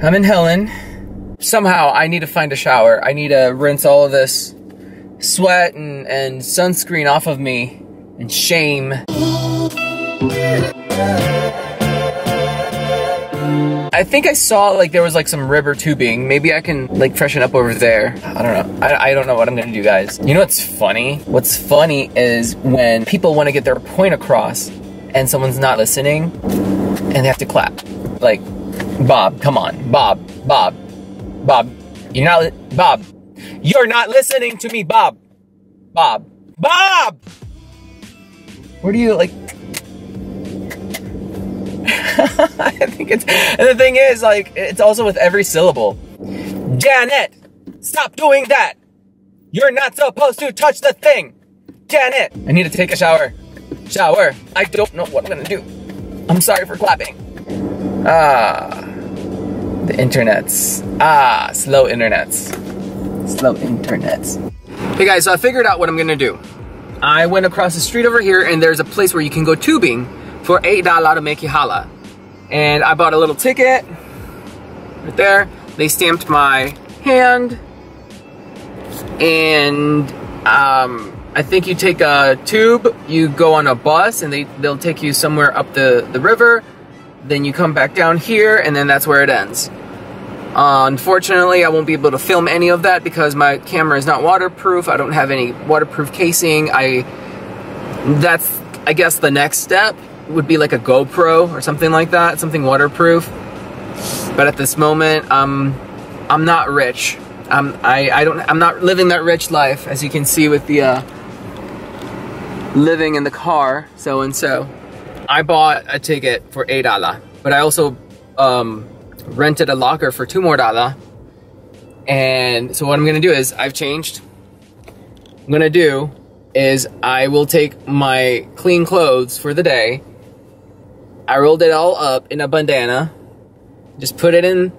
I'm in Helen. Somehow I need to find a shower. I need to rinse all of this sweat and, and sunscreen off of me and shame. I think I saw like there was like some river tubing. Maybe I can like freshen up over there. I don't know. I, I don't know what I'm gonna do, guys. You know what's funny? What's funny is when people want to get their point across and someone's not listening and they have to clap. Like, Bob, come on. Bob, Bob, Bob. You're not, li- Bob. You're not listening to me, Bob. Bob. Bob! Where do you like I think it's, and the thing is, like, it's also with every syllable. Janet, stop doing that. You're not supposed to touch the thing. Janet, I need to take a shower. Shower. I don't know what I'm gonna do. I'm sorry for clapping. Ah, the internets. Ah, slow internets. Slow internets. Hey guys, so I figured out what I'm gonna do. I went across the street over here, and there's a place where you can go tubing for eight dollar to make you holla and I bought a little ticket right there. They stamped my hand, and um, I think you take a tube, you go on a bus, and they they'll take you somewhere up the the river. Then you come back down here, and then that's where it ends. Uh, unfortunately, I won't be able to film any of that because my camera is not waterproof. I don't have any waterproof casing. I that's I guess the next step would be like a GoPro or something like that, something waterproof. But at this moment, um, I'm not rich. I'm I, I don't I'm not living that rich life as you can see with the uh, living in the car so and so. I bought a ticket for eight dollar, but I also um, rented a locker for two more dollar. And so what I'm gonna do is I've changed. I'm gonna do is I will take my clean clothes for the day I rolled it all up in a bandana, just put it in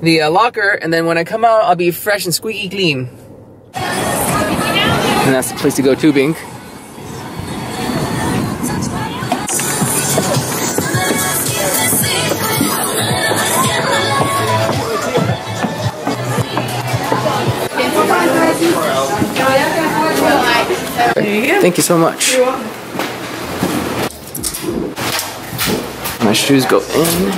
the uh, locker, and then when I come out, I'll be fresh and squeaky clean. And that's the place to go tubing. Thank you so much. My shoes go in.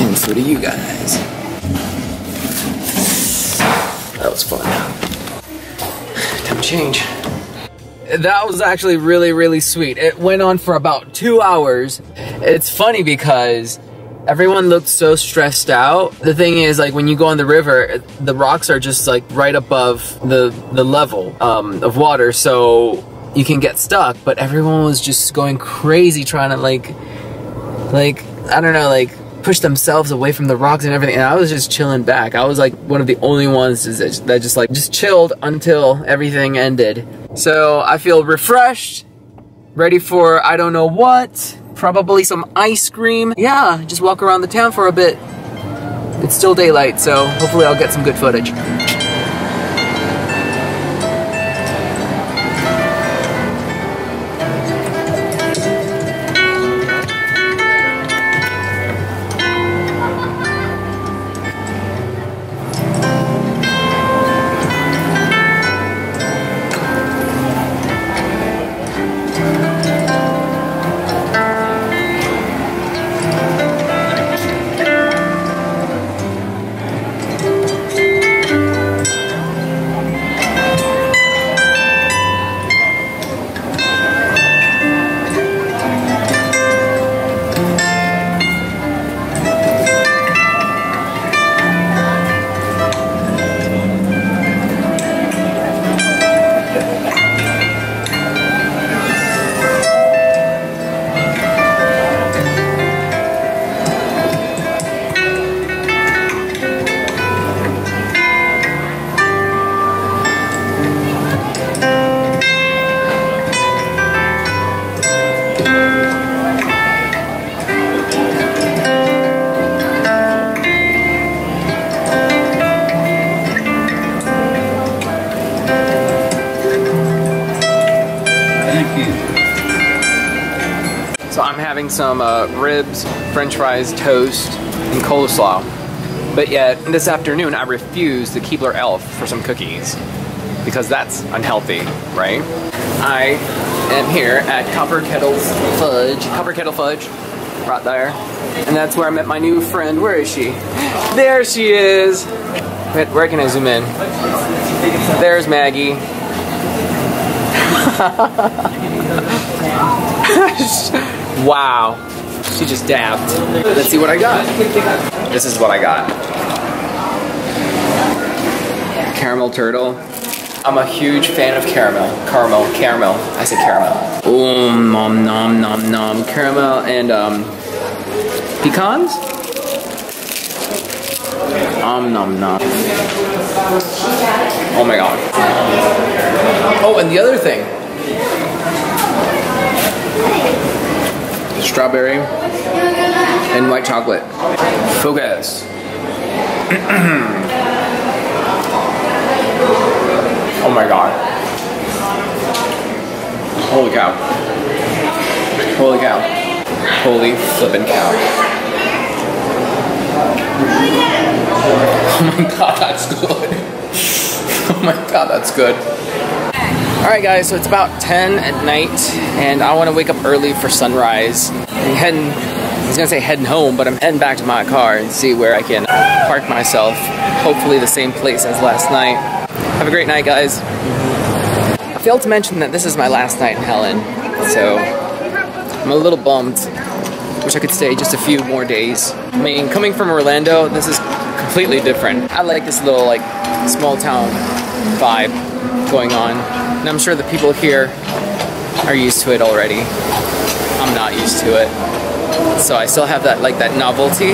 And so do you guys. That was fun. Time to change. That was actually really, really sweet. It went on for about two hours. It's funny because everyone looked so stressed out. The thing is, like, when you go on the river, the rocks are just like right above the the level um, of water, so you can get stuck. But everyone was just going crazy trying to like, like I don't know, like push themselves away from the rocks and everything. And I was just chilling back. I was like one of the only ones that just like just chilled until everything ended. So I feel refreshed, ready for I don't know what. Probably some ice cream. Yeah, just walk around the town for a bit. It's still daylight, so hopefully I'll get some good footage. Having some uh, ribs, french fries, toast, and coleslaw. But yet, this afternoon, I refused the Keebler Elf for some cookies because that's unhealthy, right? I am here at Kopper Kettle's Fudge. Kopper Kettle Fudge, right there. And that's where I met my new friend. Where is she? There she is. Wait, where can I zoom in? There's Maggie. wow. She just dabbed. Let's see what I got. This is what I got. Caramel turtle. I'm a huge fan of caramel. Caramel, caramel. I said caramel. Ooh, nom nom nom nom. Caramel and um, pecans. Um nom nom. Oh my god. Oh, and the other thing. Strawberry and white chocolate. Focus. oh my god. Holy cow. Holy cow. Holy flippin' cow. Oh my god, that's good. Oh my god, that's good. Alright guys, so it's about 10 at night and I want to wake up early for sunrise. I'm heading, I was gonna say heading home, but I'm heading back to my car and see where I can park myself. Hopefully the same place as last night. Have a great night guys. I failed to mention that this is my last night in Helen, so I'm a little bummed. Wish I could stay just a few more days. I mean, coming from Orlando, this is completely different. I like this little like small town vibe going on. And I'm sure the people here are used to it already. I'm not used to it. So I still have that like that novelty.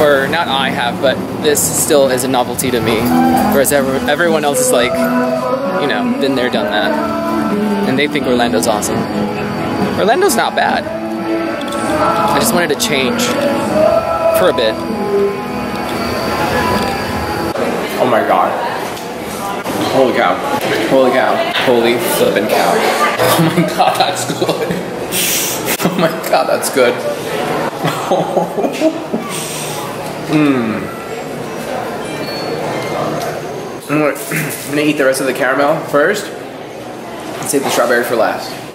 Or not I have, but this still is a novelty to me. Whereas everyone else is like, you know, been there, done that. And they think Orlando's awesome. Orlando's not bad. I just wanted to change for a bit. Oh my god. Holy cow. Holy cow. Holy flippin' cow. Oh my god, that's good. Oh my god, that's good. Mmm. I'm gonna eat the rest of the caramel first and save the strawberry for last.